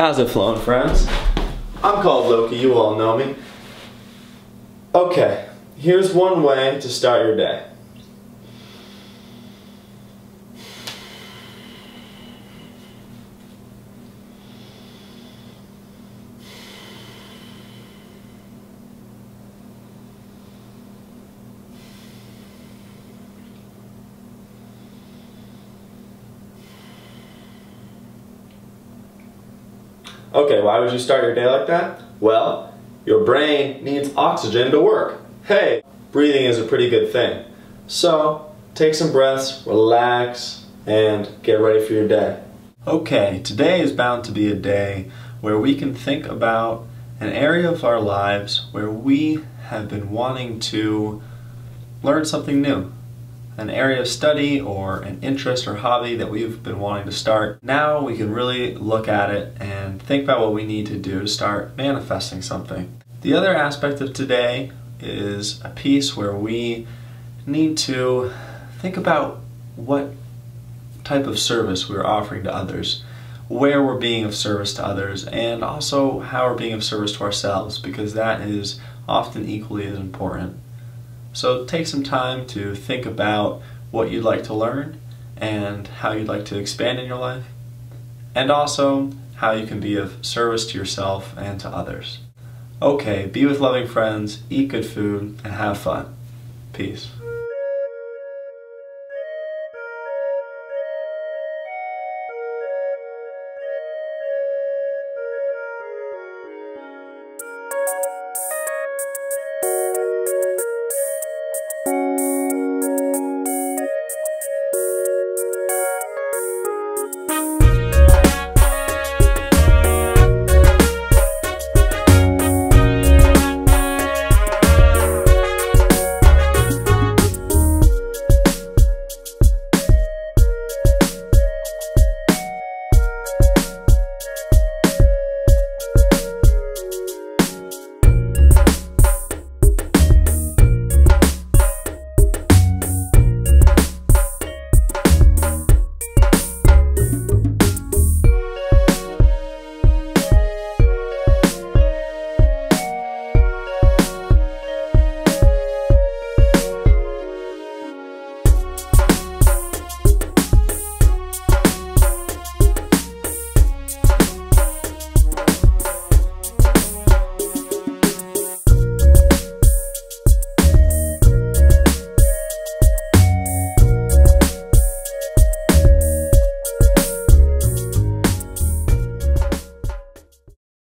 How's it flowing, friends? I'm called Loki, you all know me. Okay, here's one way to start your day. Okay, why would you start your day like that? Well, your brain needs oxygen to work. Hey, breathing is a pretty good thing. So, take some breaths, relax, and get ready for your day. Okay, today is bound to be a day where we can think about an area of our lives where we have been wanting to learn something new an area of study or an interest or hobby that we've been wanting to start. Now we can really look at it and think about what we need to do to start manifesting something. The other aspect of today is a piece where we need to think about what type of service we're offering to others, where we're being of service to others, and also how we're being of service to ourselves, because that is often equally as important. So take some time to think about what you'd like to learn and how you'd like to expand in your life, and also how you can be of service to yourself and to others. Okay, be with loving friends, eat good food, and have fun. Peace.